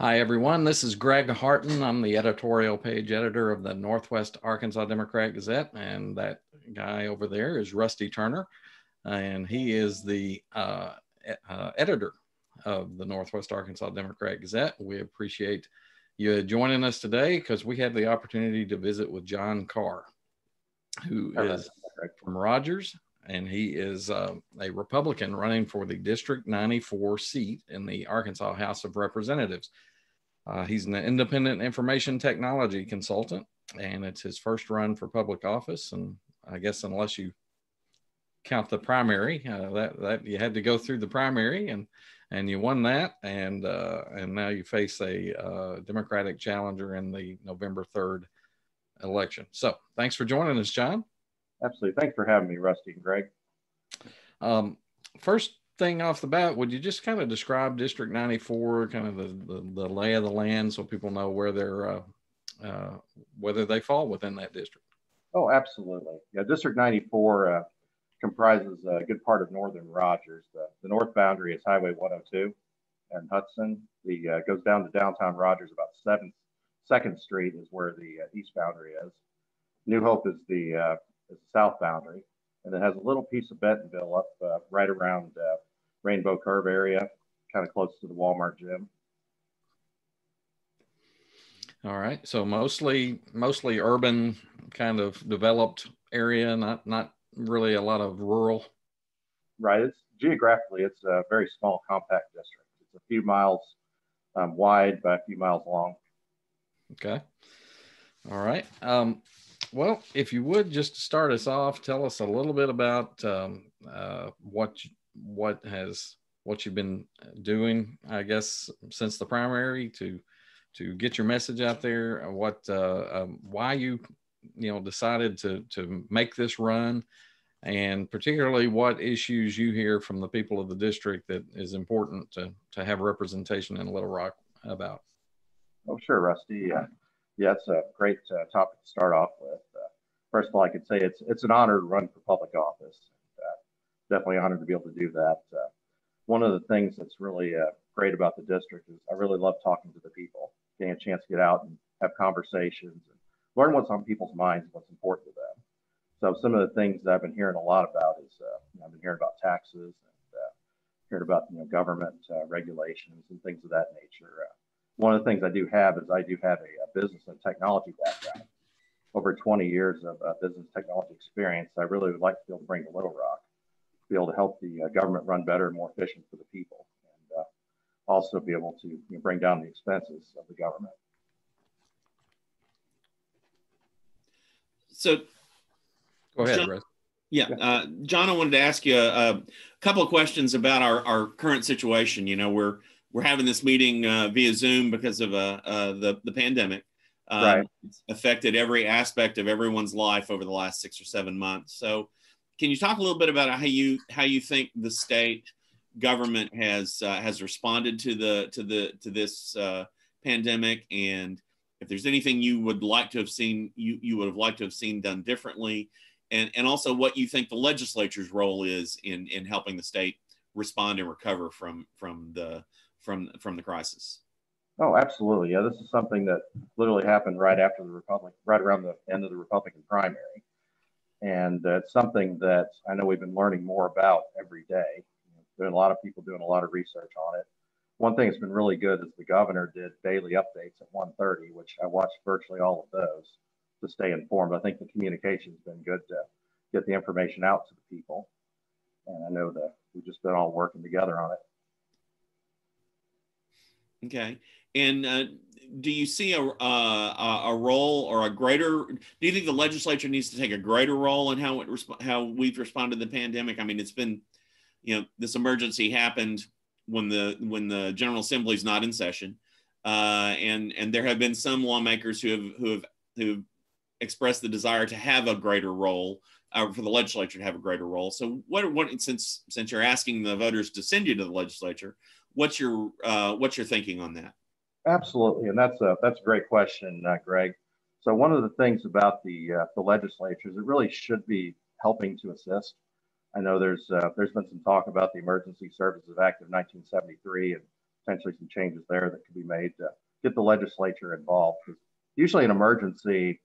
Hi, everyone. This is Greg Harton. I'm the editorial page editor of the Northwest Arkansas Democrat Gazette, and that guy over there is Rusty Turner, and he is the uh, uh, editor of the Northwest Arkansas Democrat Gazette. We appreciate you joining us today because we had the opportunity to visit with John Carr, who is from Rogers, and he is uh, a Republican running for the District 94 seat in the Arkansas House of Representatives. Uh, he's an independent information technology consultant, and it's his first run for public office. And I guess unless you count the primary, uh, that that you had to go through the primary, and and you won that, and uh, and now you face a uh, Democratic challenger in the November third election. So thanks for joining us, John. Absolutely, thanks for having me, Rusty and Greg. Um, first thing off the bat, would you just kind of describe District 94, kind of the, the, the lay of the land so people know where they're, uh, uh, whether they fall within that district? Oh, absolutely. Yeah, District 94 uh, comprises a good part of northern Rogers. The, the north boundary is Highway 102 and Hudson. The uh, goes down to downtown Rogers about 7th, 2nd Street is where the uh, east boundary is. New Hope is the, uh, is the south boundary and it has a little piece of Bentonville up right around Rainbow Curve area, kind of close to the Walmart gym. All right. So mostly mostly urban kind of developed area, not not really a lot of rural. Right. It's geographically it's a very small compact district. It's a few miles um, wide by a few miles long. Okay. All right. Um, well, if you would just start us off, tell us a little bit about um, uh, what what has what you've been doing, I guess, since the primary to to get your message out there. What uh, um, why you you know decided to to make this run, and particularly what issues you hear from the people of the district that is important to to have representation in Little Rock about. Oh, sure, Rusty. Uh, yeah, it's a great uh, topic to start off with. Uh, first of all, I could say it's it's an honor to run for public office definitely honored to be able to do that. Uh, one of the things that's really uh, great about the district is I really love talking to the people, getting a chance to get out and have conversations and learn what's on people's minds, and what's important to them. So some of the things that I've been hearing a lot about is uh, you know, I've been hearing about taxes and uh, hearing about you know government uh, regulations and things of that nature. Uh, one of the things I do have is I do have a, a business and technology background. Over 20 years of uh, business technology experience, I really would like to be able to bring to Little Rock be able to help the uh, government run better and more efficient for the people, and uh, also be able to you know, bring down the expenses of the government. So, go ahead, John, Yeah, uh, John, I wanted to ask you a, a, couple of questions about our, our current situation. You know, we're we're having this meeting uh, via Zoom because of uh, uh, the the pandemic. Um, right. It's affected every aspect of everyone's life over the last six or seven months. So, can you talk a little bit about how you how you think the state government has uh, has responded to the to the to this uh, pandemic? And if there's anything you would like to have seen you you would have liked to have seen done differently? And and also what you think the legislature's role is in in helping the state respond and recover from from the from from the crisis. Oh absolutely. Yeah this is something that literally happened right after the republic right around the end of the republican primary and uh, it's something that I know we've been learning more about every day. There's a lot of people doing a lot of research on it. One thing that's been really good is the governor did daily updates at 1:30, which I watched virtually all of those to stay informed. I think the communication's been good to get the information out to the people, and I know that we've just been all working together on it. Okay, and uh, do you see a, a, a role or a greater? Do you think the legislature needs to take a greater role in how it how we've responded to the pandemic? I mean, it's been, you know, this emergency happened when the when the General Assembly is not in session, uh, and and there have been some lawmakers who have who have who expressed the desire to have a greater role uh, for the legislature to have a greater role. So what what since since you're asking the voters to send you to the legislature, what's your uh, what's your thinking on that? Absolutely, and that's a that's a great question, uh, Greg. So one of the things about the uh, the legislature is it really should be helping to assist. I know there's uh, there's been some talk about the Emergency Services Act of 1973 and potentially some changes there that could be made to get the legislature involved. Usually, an emergency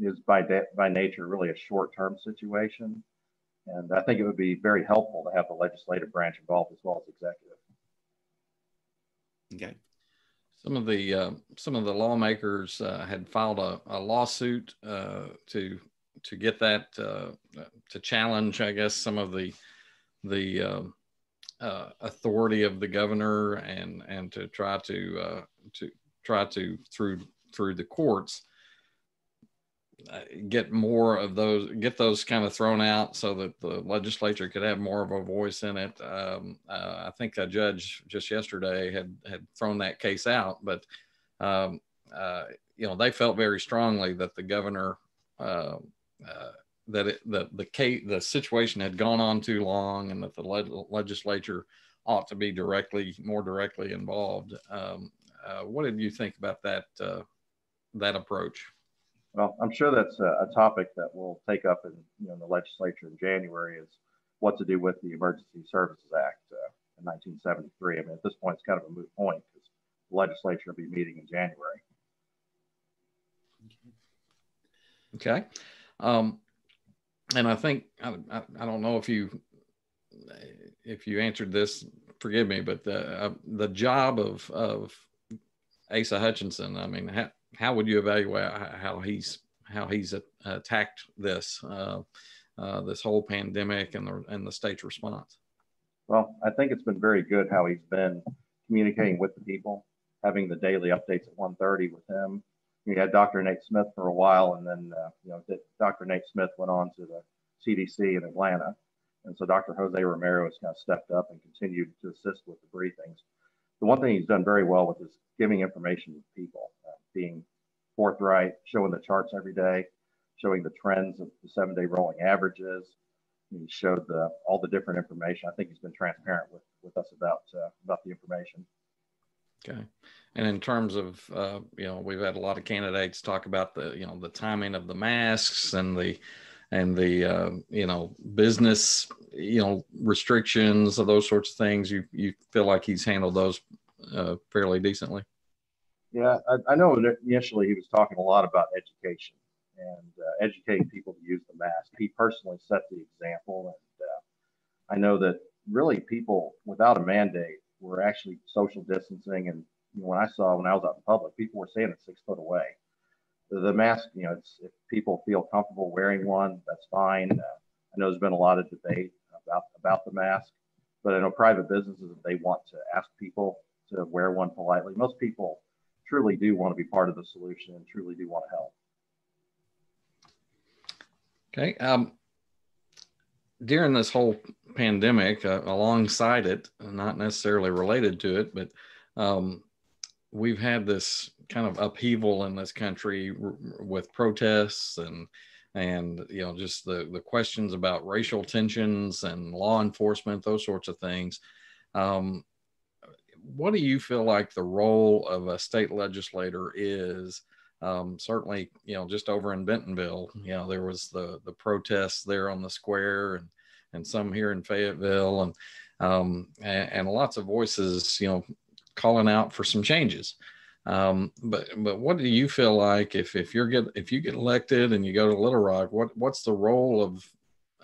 is by de- by nature really a short-term situation, and I think it would be very helpful to have the legislative branch involved as well as executive. Okay. Some of the uh, some of the lawmakers uh, had filed a, a lawsuit uh, to to get that uh, to challenge, I guess, some of the the um, uh, authority of the governor and and to try to uh, to try to through through the courts get more of those get those kind of thrown out so that the legislature could have more of a voice in it. Um, uh, i think a judge just yesterday had had thrown that case out but um, uh, you know they felt very strongly that the governor uh, uh, that it, the the case the situation had gone on too long and that the le- legislature ought to be directly more directly involved. Um, uh, what did you think about that that approach well, I'm sure that's a, a, topic that we'll take up in, you know, the legislature in January is what to do with the Emergency Services Act uh, in 1973. I mean, at this point, it's kind of a moot point because the legislature will be meeting in January. Okay. Um, and I think, I, I, I, don't know if you, if you answered this, forgive me, but the, uh, the job of, of Asa Hutchinson, I mean, how would you evaluate how he's how he's attacked this uh, uh, this whole pandemic and the and the state's response? Well, I think it's been very good how he's been communicating with the people, having the daily updates at 1:30 with him. We had Dr. Nate Smith for a while, and then uh, you know Dr. Nate Smith went on to the CDC in Atlanta, and so Dr. Jose Romero has kind of stepped up and continued to assist with the briefings. The one thing he's done very well with is giving information to people being forthright, showing the charts every day, showing the trends of the seven day rolling averages. He showed the, all the different information. I think he's been transparent with, with us about, uh, about the information. Okay. And in terms of, uh, you know, we've had a lot of candidates talk about the, you know, the timing of the masks and the, and the, uh, you know, business, you know, restrictions of those sorts of things. You, you feel like he's handled those uh, fairly decently? Yeah, I, I, know initially he was talking a lot about education and uh, educating people to use the mask. He personally set the example, and uh, I know that really people without a mandate were actually social distancing. And you know, when I saw when I was out in public, people were staying at six foot away. The, the mask, you know, if people feel comfortable wearing one, that's fine. Uh, I know there's been a lot of debate about about the mask, but I know private businesses they want to ask people to wear one politely. Most people truly do want to be part of the solution and truly do want to help. Okay. Um, during this whole pandemic, uh, alongside it, not necessarily related to it, but um, we've had this kind of upheaval in this country with protests and and you know just the the questions about racial tensions and law enforcement, those sorts of things. Um, what do you feel like the role of a state legislator is? Um, certainly, you know, just over in Bentonville, you know, there was the the protests there on the square, and and some here in Fayetteville, and um, and, and lots of voices, you know, calling out for some changes. Um, but but what do you feel like if if you're get if you get elected and you go to Little Rock, what what's the role of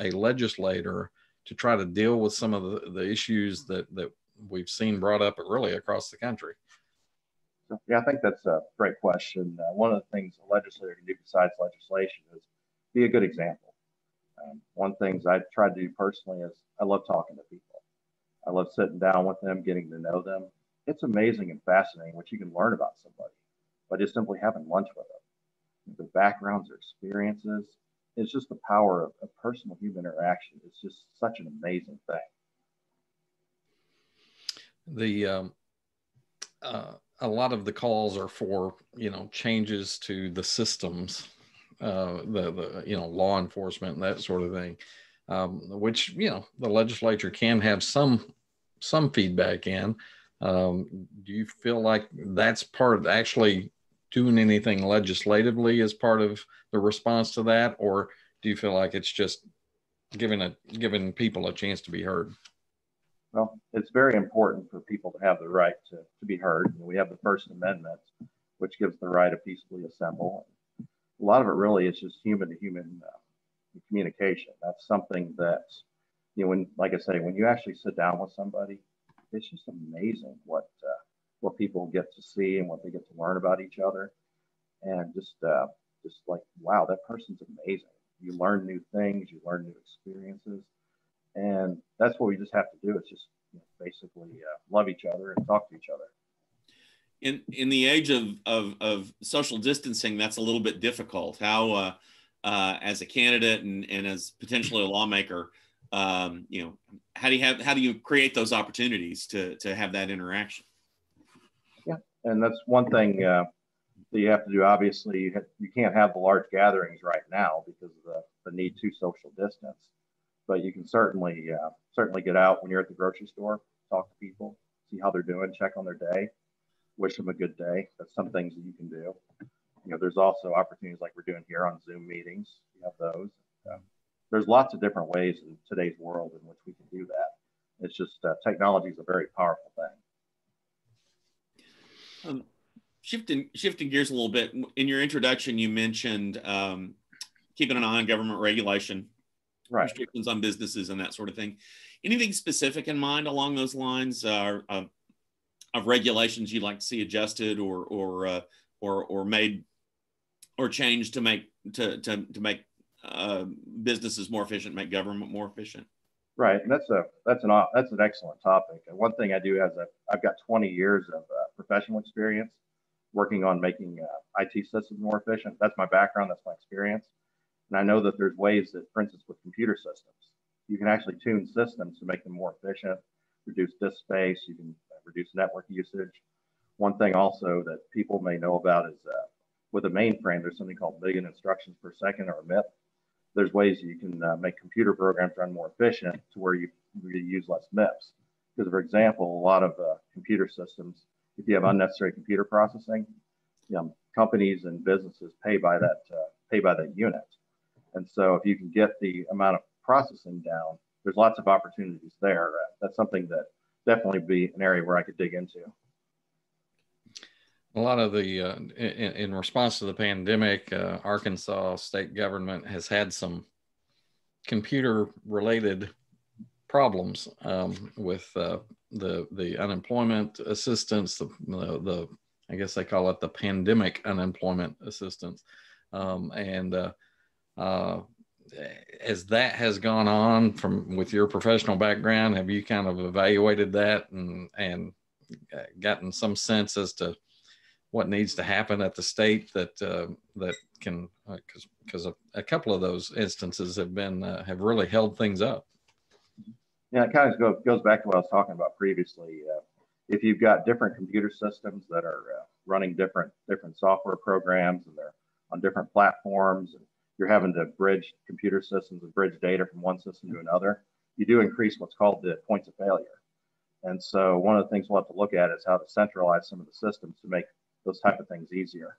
a legislator to try to deal with some of the, the issues that that we've seen brought up really across the country? Yeah, I think that's a great question. Uh, one of the things a legislator can do besides legislation is be a good example. Um, one things I try to do personally is I love talking to people. I love sitting down with them, getting to know them. It's amazing and fascinating what you can learn about somebody by just simply having lunch with them. Their backgrounds, their experiences. It's just the power of, of personal human interaction. It's just such an amazing thing the um, uh, a lot of the calls are for you know changes to the systems, uh, the the you know law enforcement and that sort of thing, um, which you know the legislature can have some some feedback in. Um, do you feel like that's part of actually doing anything legislatively as part of the response to that, or do you feel like it's just giving a giving people a chance to be heard? Well, it's very important for people to have the right to, to be heard. We have the First Amendment, which gives the right to peacefully assemble. A lot of it really is just human to human uh, communication. That's something that, you know, when, like I say, when you actually sit down with somebody, it's just amazing what uh, what people get to see and what they get to learn about each other, and just uh, just like wow, that person's amazing. You learn new things, you learn new experiences, and that's what we just have to do. It's just you know, basically uh, love each other and talk to each other. In in the age of of, of social distancing, that's a little bit difficult. How uh, uh, as a candidate and, and as potentially a lawmaker, um, you know, how do you have how do you create those opportunities to to have that interaction? Yeah, and that's one thing uh, that you have to do. Obviously, you, have, you can't have the large gatherings right now because of the, the need to social distance but you can certainly uh, certainly get out when you're at the grocery store, talk to people, see how they're doing, check on their day, wish them a good day. That's some things that you can do. You know, there's also opportunities like we're doing here on Zoom meetings. You have those. Um, there's lots of different ways in today's world in which we can do that. It's just uh, technology is a very powerful thing. Um, shifting shifting gears a little bit. In your introduction, you mentioned um, keeping an eye on government regulation right. restrictions on businesses and that sort of thing. Anything specific in mind along those lines uh, of, of regulations you'd like to see adjusted or or uh, or or made or changed to make to to, to make uh, businesses more efficient, make government more efficient? Right, and that's a that's an that's an excellent topic. And one thing I do as a I've got 20 years of uh, professional experience working on making uh, IT systems more efficient. That's my background. That's my experience. And I know that there's ways that, for instance, with computer systems, you can actually tune systems to make them more efficient, reduce disk space, you can reduce network usage. One thing also that people may know about is uh, with a mainframe, there's something called million instructions per second or MIP. There's ways you can uh, make computer programs run more efficient to where you, you use less MIPS. Because, for example, a lot of uh, computer systems, if you have unnecessary computer processing, you know, companies and businesses pay by that uh, pay by that unit. And so if you can get the amount of processing down, there's lots of opportunities there. Uh, that's something that definitely be an area where I could dig into. A lot of the, uh, in, in, response to the pandemic, uh, Arkansas state government has had some computer related problems um, with uh, the the unemployment assistance, the, the, the I guess they call it the pandemic unemployment assistance, um, and uh, uh, as that has gone on from with your professional background, have you kind of evaluated that and and gotten some sense as to what needs to happen at the state that uh, that can because uh, because a, a, couple of those instances have been uh, have really held things up. Yeah, it kind of goes, goes back to what I was talking about previously. Uh, if you've got different computer systems that are uh, running different different software programs and they're on different platforms and you're having to bridge computer systems and bridge data from one system to another, you do increase what's called the points of failure. And so one of the things we'll have to look at is how to centralize some of the systems to make those type of things easier.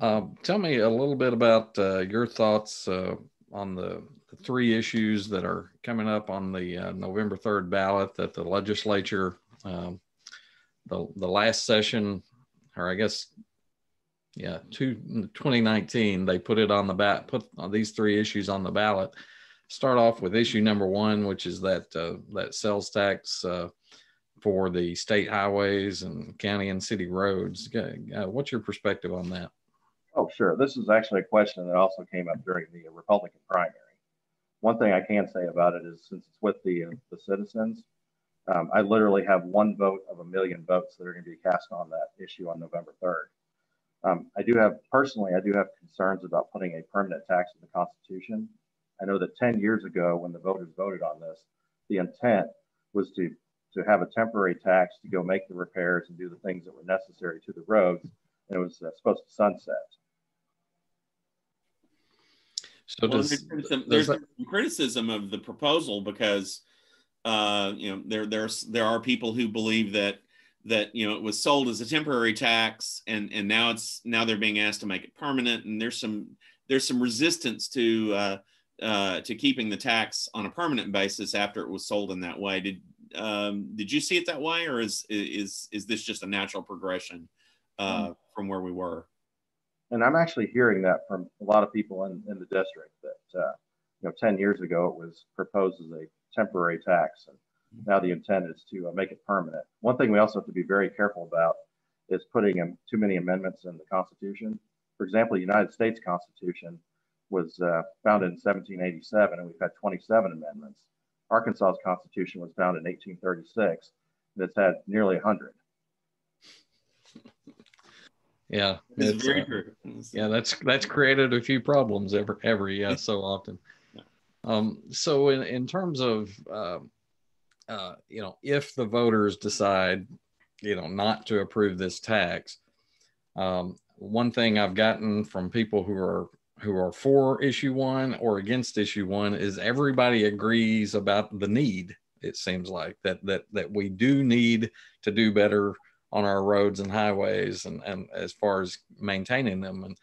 Uh, tell me a little bit about uh, your thoughts uh, on the, the, three issues that are coming up on the uh, November 3rd ballot that the legislature, um, the, the last session, or I guess yeah, two, 2019, they put it on the bat, put these three issues on the ballot. Start off with issue number one, which is that uh, that sales tax uh, for the state highways and county and city roads. Uh, what's your perspective on that? Oh, sure. This is actually a question that also came up during the Republican primary. One thing I can say about it is since it's with the uh, the citizens, um, I literally have one vote of a million votes that are going to be cast on that issue on November 3rd. Um, I do have personally, I do have concerns about putting a permanent tax in the Constitution. I know that 10 years ago, when the voters voted on this, the intent was to to have a temporary tax to go make the repairs and do the things that were necessary to the roads, and it was uh, supposed to sunset. So well, does, there's, some, there's that... some criticism of the proposal because uh, you know there there's there are people who believe that that you know it was sold as a temporary tax and and now it's now they're being asked to make it permanent and there's some there's some resistance to uh, uh, to keeping the tax on a permanent basis after it was sold in that way. Did um, did you see it that way, or is is is this just a natural progression uh, mm. from where we were? And I'm actually hearing that from a lot of people in, in the district that uh, you know 10 years ago it was proposed as a temporary tax, and now the intent is to uh, make it permanent. One thing we also have to be very careful about is putting in too many amendments in the Constitution. For example, the United States Constitution was uh, founded in 1787, and we've had 27 amendments. Arkansas's Constitution was founded in 1836, and it's had nearly 100. Yeah, it's, very uh, true. yeah, that's that's created a few problems every every yeah so often. Um, so in in terms of uh, uh, you know if the voters decide you know not to approve this tax, um, one thing I've gotten from people who are who are for issue one or against issue one is everybody agrees about the need it seems like that that that we do need to do better on our roads and highways and and as far as maintaining them. And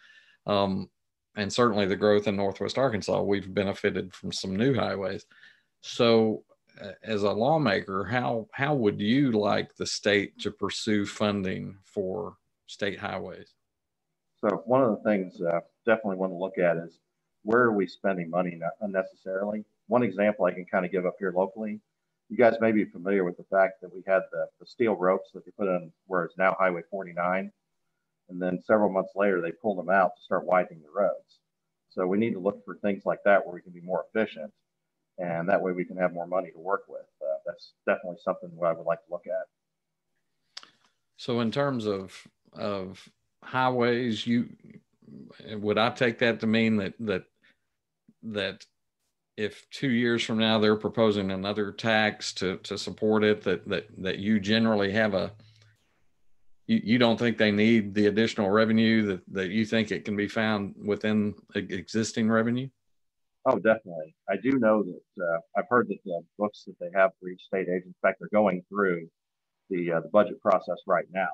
um and certainly the growth in northwest arkansas we've benefited from some new highways. So as a lawmaker how how would you like the state to pursue funding for state highways so one of the things uh, definitely want to look at is where are we spending money unnecessarily? One example I can kind of give up here locally. You guys may be familiar with the fact that we had the, the steel ropes that they put in where it's now Highway 49. And then several months later, they pulled them out to start widening the roads. So we need to look for things like that where we can be more efficient. And that way we can have more money to work with. Uh, that's definitely something that I would like to look at. So in terms of, of highways, you would I take that to mean that that that if two years from now they're proposing another tax to to support it, that that that you generally have a you, you don't think they need the additional revenue that, that you think it can be found within existing revenue? Oh, definitely. I do know that uh, I've heard that the books that they have for each state agency, in fact, they're going through the uh, the budget process right now.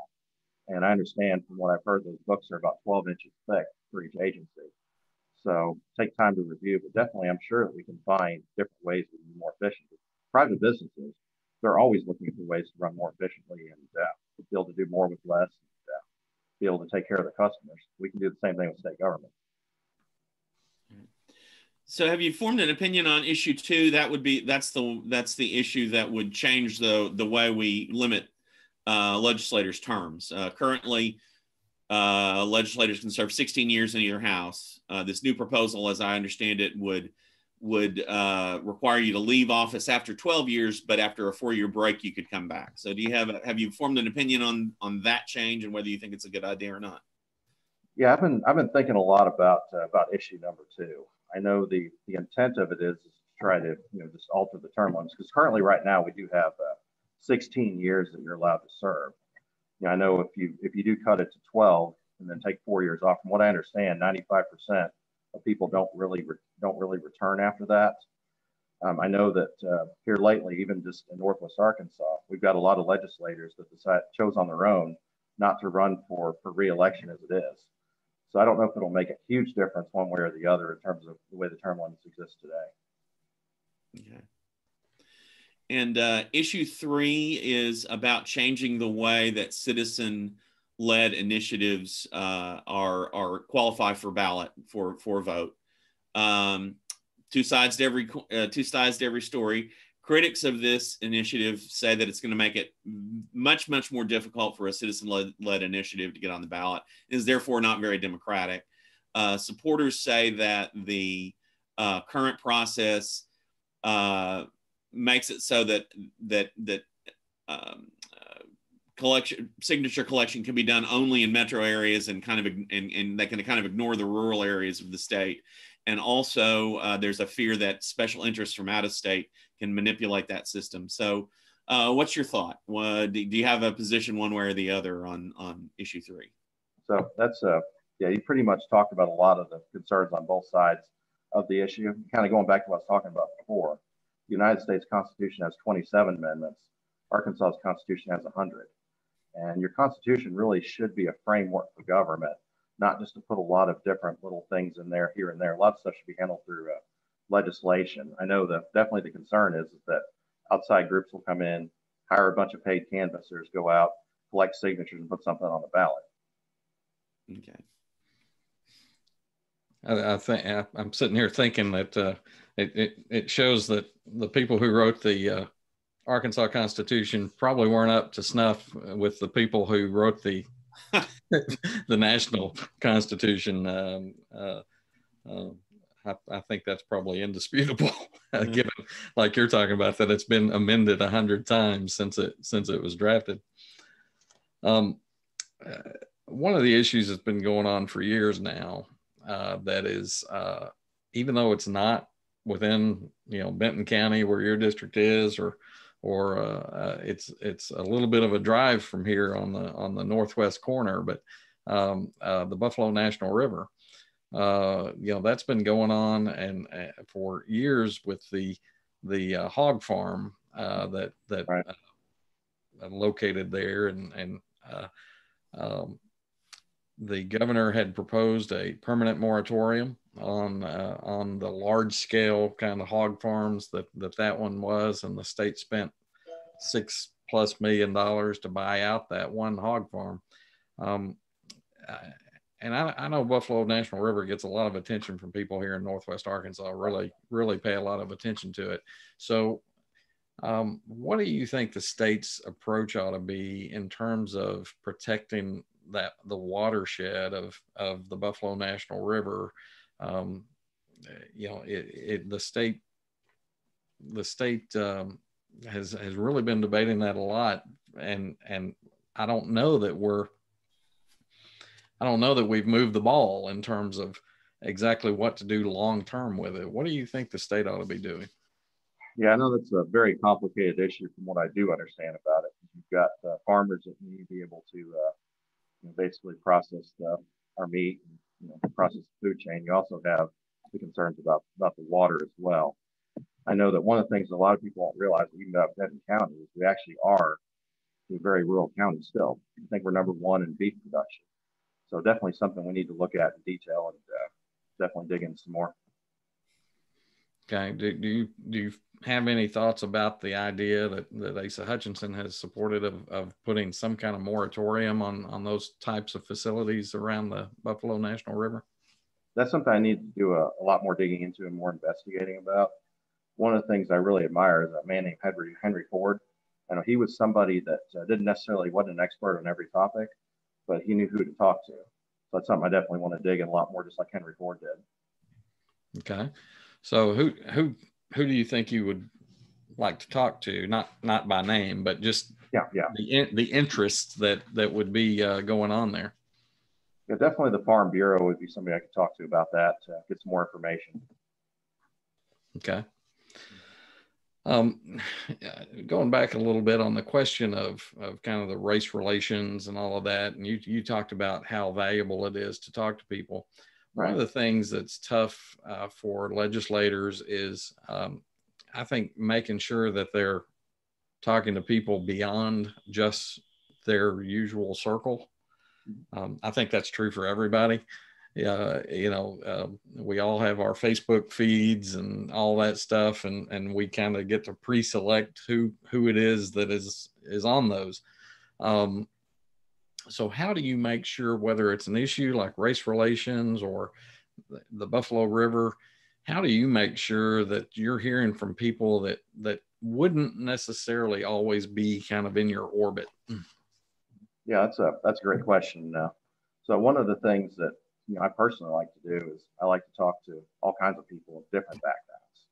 And I understand from what I've heard, those books are about 12 inches thick for each agency. So take time to review, but definitely I'm sure that we can find different ways to be more efficient. Private businesses, they're always looking for ways to run more efficiently and uh, be able to do more with less and uh, be able to take care of the customers. We can do the same thing with state government. So have you formed an opinion on issue two? That would be that's the that's the issue that would change the the way we limit uh, legislators' terms. Uh, currently, uh, legislators can serve 16 years in either house. Uh, this new proposal, as I understand it, would would uh, require you to leave office after 12 years, but after a four-year break, you could come back. So, do you have have you formed an opinion on on that change and whether you think it's a good idea or not? Yeah, I've been I've been thinking a lot about uh, about issue number two. I know the the intent of it is, to try to you know just alter the term limits because currently right now we do have 16 years that you're allowed to serve. You know, I know if you if you do cut it to 12 and then take four years off, from what I understand, 95% of people don't really re- don't really return after that. Um, I know that uh, here lately, even just in Northwest Arkansas, we've got a lot of legislators that decide, chose on their own not to run for for reelection as it is. So I don't know if it'll make a huge difference one way or the other in terms of the way the term limits exist today. Okay. And uh, issue three is about changing the way that citizen led initiatives uh, are, are qualify for ballot for, for vote. Um, two sides to every uh, two sides to every story. Critics of this initiative say that it's going to make it much much more difficult for a citizen led initiative to get on the ballot. Is therefore not very democratic. Uh, supporters say that the uh, current process uh, makes it so that that that um, uh, collection signature collection can be done only in metro areas and kind of and, and they can kind of ignore the rural areas of the state and also uh, there's a fear that special interests from out of state can manipulate that system so uh, what's your thought do, do you have a position one way or the other on on issue three so that's uh yeah you pretty much talked about a lot of the concerns on both sides of the issue kind of going back to what i was talking about before the United States Constitution has 27 amendments. Arkansas's Constitution has 100. And your Constitution really should be a framework for government, not just to put a lot of different little things in there here and there. A lot of stuff should be handled through uh, legislation. I know that definitely the concern is, is that outside groups will come in, hire a bunch of paid canvassers, go out, collect signatures, and put something on the ballot. Okay. I, I think I'm sitting here thinking that uh, it, it, it shows that the people who wrote the uh, Arkansas Constitution probably weren't up to snuff with the people who wrote the the national Constitution. Um, uh, uh, I, I, think that's probably indisputable, mm-hmm. given like you're talking about that it's been amended a hundred times since it since it was drafted. Um, uh, one of the issues that's been going on for years now uh, that is, uh, even though it's not within you know Benton County where your district is, or or uh, uh, it's it's a little bit of a drive from here on the on the northwest corner, but um, uh, the Buffalo National River, uh, you know that's been going on and uh, for years with the the uh, hog farm that that right. located there and and um, the governor had proposed a permanent moratorium on uh, on the large scale kind of hog farms that that that one was, and the state spent six plus million dollars to buy out that one hog farm. Um, and I, I, know Buffalo National River gets a lot of attention from people here in Northwest Arkansas. Really, really pay a lot of attention to it. So, um, what do you think the state's approach ought to be in terms of protecting that the watershed of of the Buffalo National River? Um, you know, it, it, the state the state um, has has really been debating that a lot, and and I don't know that we're I don't know that we've moved the ball in terms of exactly what to do long term with it. What do you think the state ought to be doing? Yeah, I know that's a very complicated issue from what I do understand about it. You've got uh, farmers that need to be able to uh, basically process the, our meat and you know, process the food chain. You also have the concerns about, about the water as well. I know that one of the things that a lot of people don't realize, even about Benton County, is we actually are a very rural county still. I think we're number one in beef production. So definitely something we need to look at in detail and uh, definitely dig in some more. Okay. Do, do you do you have any thoughts about the idea that, that Asa Hutchinson has supported of, of putting some kind of moratorium on, on those types of facilities around the Buffalo National River? That's something I need to do a, a lot more digging into and more investigating about. One of the things I really admire is a man named Henry, Henry Ford. I know he was somebody that uh, didn't necessarily wasn't an expert on every topic, but he knew who to talk to. So that's something I definitely want to dig in a lot more, just like Henry Ford did. Okay. So who who who do you think you would like to talk to? Not not by name, but just yeah, yeah. The the interests that that would be uh, going on there. Yeah, definitely the Farm Bureau would be somebody I could talk to about that. Uh, get some more information. Okay. Um, going back a little bit on the question of, of kind of the race relations and all of that, and you, you talked about how valuable it is to talk to people. Right. One of the things that's tough uh, for legislators is, um, I think, making sure that they're talking to people beyond just their usual circle. Mm-hmm. Um, I think that's true for everybody. Uh, you know, uh, we all have our Facebook feeds and all that stuff, and and we kind of get to pre-select who who it is that is is on those. Um, so how do you make sure whether it's an issue like race relations or the Buffalo River, how do you make sure that you're hearing from people that that wouldn't necessarily always be kind of in your orbit? Yeah, that's a that's a great question. Uh, so one of the things that you know I personally like to do is I like to talk to all kinds of people of different backgrounds.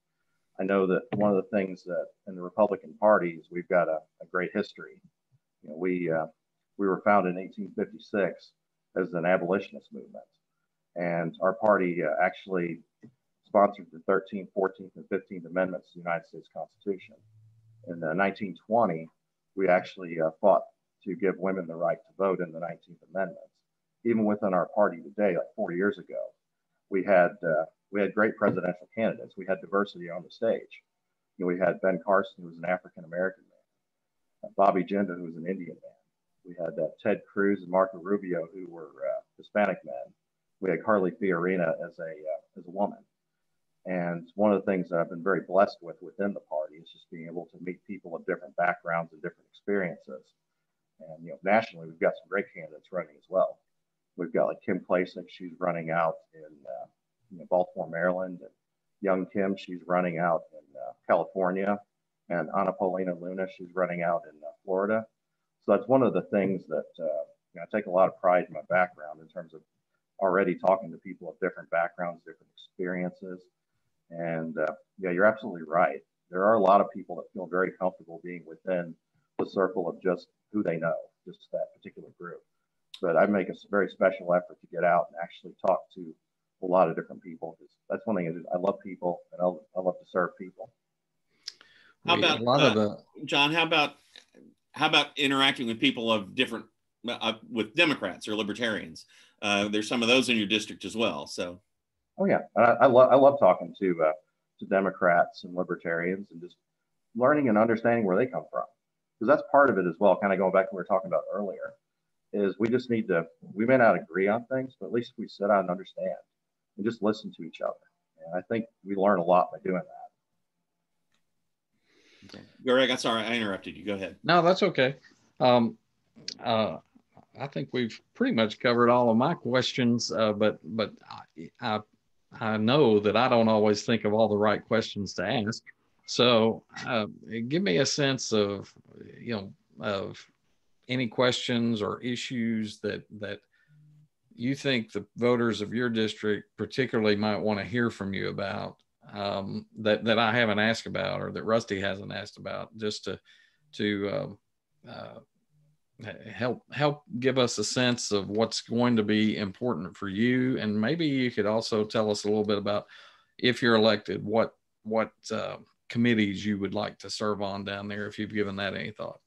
I know that one of the things that in the Republican Party is we've got a, a great history. You know, we uh, we were founded in 1856 as an abolitionist movement. And our party uh, actually sponsored the 13th, 14th, and 15th Amendments to the United States Constitution. In 1920, we actually uh, fought to give women the right to vote in the 19th Amendment. Even within our party today, like 40 years ago, we had uh, we had great presidential candidates. We had diversity on the stage. You know, we had Ben Carson, who was an African American man, Bobby Jindal, who was an Indian man, we had uh, Ted Cruz and Marco Rubio, who were uh, Hispanic men. We had Carly Fiorina as a uh, as a woman. And one of the things that I've been very blessed with within the party is just being able to meet people of different backgrounds and different experiences. And you know, nationally, we've got some great candidates running as well. We've got like Kim Klacik, she's running out in uh, you know, Baltimore, Maryland. And young Kim, she's running out in uh, California. And Anna Paulina Luna, she's running out in uh, Florida. So that's one of the things that uh, you know, I take a lot of pride in my background in terms of already talking to people of different backgrounds, different experiences. And uh, yeah, you're absolutely right. There are a lot of people that feel very comfortable being within the circle of just who they know, just that particular group. But I make a very special effort to get out and actually talk to a lot of different people. Because that's one thing I love people and I, I love to serve people. How about a lot uh, of the John? How about how about interacting with people of different uh, with Democrats or Libertarians? Uh, there's some of those in your district as well. So, oh yeah, I, I love I love talking to uh, to Democrats and Libertarians and just learning and understanding where they come from because that's part of it as well. Kind of going back to what we were talking about earlier, is we just need to we may not agree on things, but at least we sit down and understand and just listen to each other. And I think we learn a lot by doing that. Greg, I'm sorry, I interrupted you. Go ahead. No, that's okay. Um, uh, I think we've pretty much covered all of my questions, uh, but but I, I, I know that I don't always think of all the right questions to ask. So uh, give me a sense of you know of any questions or issues that that you think the voters of your district particularly might want to hear from you about um, that that I haven't asked about or that Rusty hasn't asked about, just to to um, uh, help help give us a sense of what's going to be important for you, and maybe you could also tell us a little bit about if you're elected, what what uh, committees you would like to serve on down there, if you've given that any thought.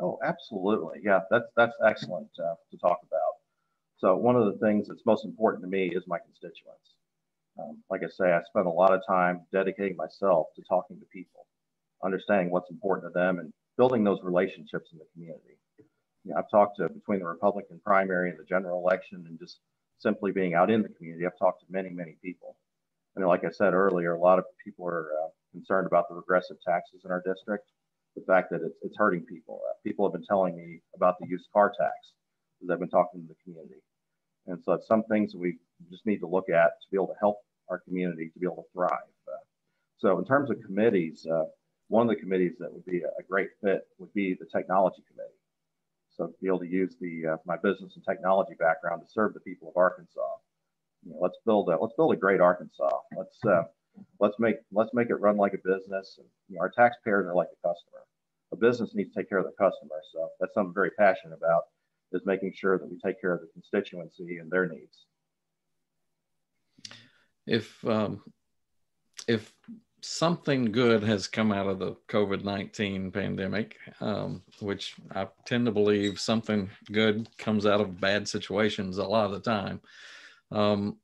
Oh, absolutely. Yeah, that's that's excellent uh, to talk about. So one of the things that's most important to me is my constituents. Um, like I say, I spent a lot of time dedicating myself to talking to people, understanding what's important to them, and building those relationships in the community. You know, I've talked to between the Republican primary and the general election, and just simply being out in the community, I've talked to many, many people. And like I said earlier, a lot of people are uh, concerned about the regressive taxes in our district, the fact that it's, it's hurting people. Uh, people have been telling me about the used car tax as I've been talking to the community. And so it's some things that we just need to look at to be able to help our community to be able to thrive. Uh, so in terms of committees, uh, one of the committees that would be a, great fit would be the technology committee. So to be able to use the uh, my business and technology background to serve the people of Arkansas. You know, let's build a let's build a great Arkansas. Let's uh, let's make let's make it run like a business. And, you know, our taxpayers are like a customer. A business needs to take care of the customer. So that's something I'm very passionate about is making sure that we take care of the constituency and their needs if um, if something good has come out of the COVID 19 pandemic, um, which I tend to believe something good comes out of bad situations a lot of the time. Um,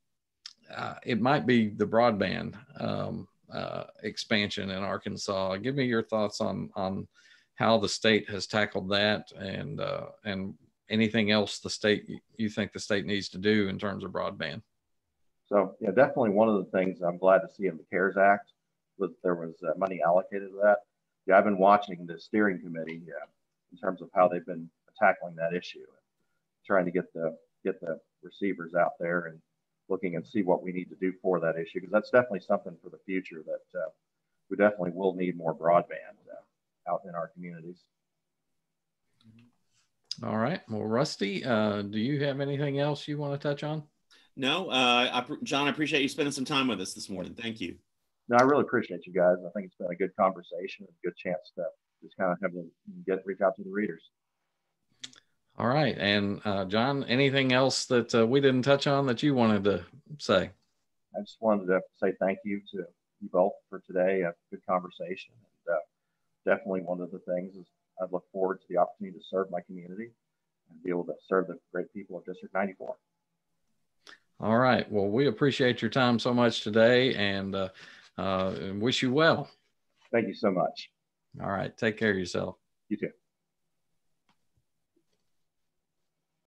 uh, it might be the broadband um, uh, expansion in Arkansas. Give me your thoughts on on how the state has tackled that and uh, and anything else the state you think the state needs to do in terms of broadband. So yeah, definitely one of the things I'm glad to see in the CARES Act was there was uh, money allocated to that. Yeah, I've been watching the steering committee yeah, in terms of how they've been tackling that issue, trying to get the get the receivers out there and looking and see what we need to do for that issue because that's definitely something for the future that uh, we definitely will need more broadband uh, out in our communities. All right. Well, Rusty, uh, do you have anything else you want to touch on? No, uh, I, John, I appreciate you spending some time with us this morning. Thank you. No, I really appreciate you guys. I think it's been a good conversation, a good chance to just kind of have to get reach out to the readers. All right, and uh, John, anything else that uh, we didn't touch on that you wanted to say? I just wanted to say thank you to you both for today. A good conversation, and uh, definitely one of the things is I look forward to the opportunity to serve my community and be able to serve the great people of District 94. All right. Well, we appreciate your time so much today and uh, uh, wish you well. Thank you so much. All right. Take care of yourself. You too.